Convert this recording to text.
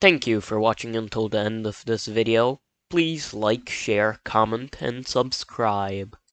Thank you for watching until the end of this video. Please like, share, comment, and subscribe.